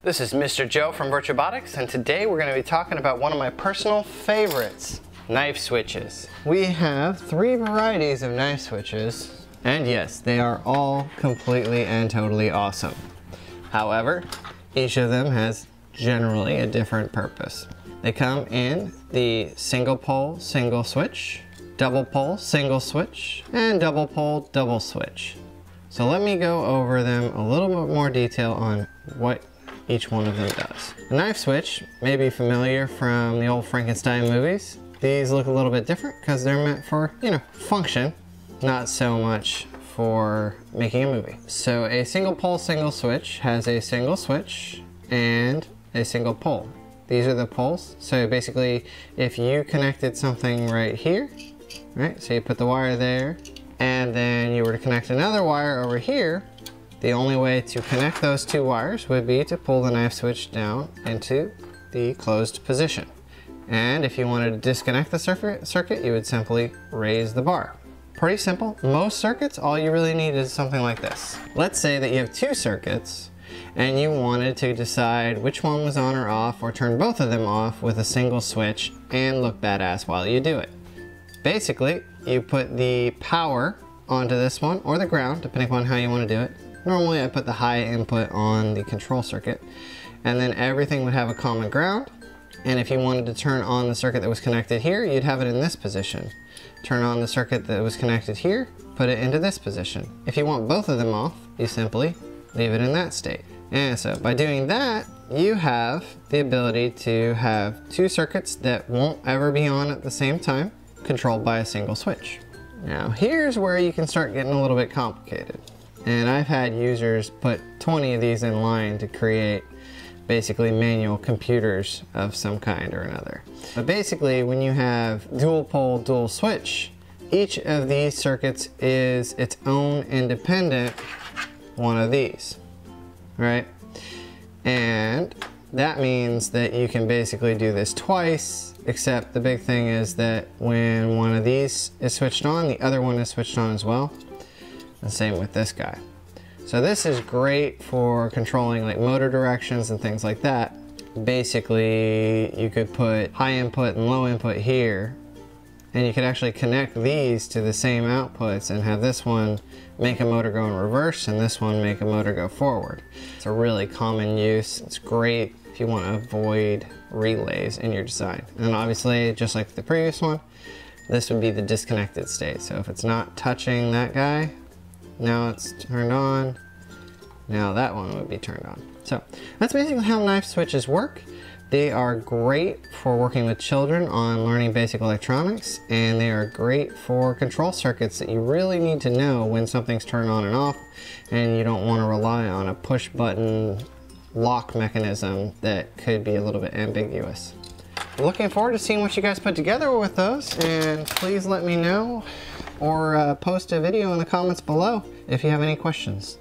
This is Mr. Joe from Virtuabotix and today we're going to be talking about one of my personal favorites, knife switches. We have three varieties of knife switches and yes, they are all completely and totally awesome. However, each of them has generally a different purpose. They come in the single pole, single switch, double pole, single switch, and double pole, double switch. So let me go over them a little bit more detail on what each one of them does. A knife switch may be familiar from the old Frankenstein movies. These look a little bit different because they're meant for, you know, function, not so much for making a movie. So a single pole single switch has a single switch and a single pole. These are the poles. So basically, if you connected something right here, right? So you put the wire there, and then you were to connect another wire over here, the only way to connect those two wires would be to pull the knife switch down into the closed position. And if you wanted to disconnect the circuit, you would simply raise the bar. Pretty simple. Most circuits, all you really need is something like this. Let's say that you have two circuits and you wanted to decide which one was on or off or turn both of them off with a single switch and look badass while you do it. Basically, you put the power onto this one or the ground, depending on how you want to do it. Normally I put the high input on the control circuit and then everything would have a common ground. And if you wanted to turn on the circuit that was connected here, you'd have it in this position. Turn on the circuit that was connected here, put it into this position. If you want both of them off, you simply leave it in that state. And so by doing that, you have the ability to have two circuits that won't ever be on at the same time, controlled by a single switch. Now here's where you can start getting a little bit complicated. And I've had users put 20 of these in line to create basically manual computers of some kind or another. But basically when you have dual pole, dual switch, each of these circuits is its own independent one of these, right? And that means that you can basically do this twice, except the big thing is that when one of these is switched on, the other one is switched on as well. The same with this guy. So this is great for controlling like motor directions and things like that. Basically, you could put high input and low input here, and you could actually connect these to the same outputs and have this one make a motor go in reverse and this one make a motor go forward. It's a really common use. It's great if you want to avoid relays in your design. And obviously, just like the previous one, this would be the disconnected state. So if it's not touching that guy, now it's turned on. Now that one would be turned on. So that's basically how knife switches work. They are great for working with children on learning basic electronics and they are great for control circuits that you really need to know when something's turned on and off and you don't want to rely on a push button lock mechanism that could be a little bit ambiguous. Looking forward to seeing what you guys put together with those and please let me know or uh, post a video in the comments below if you have any questions.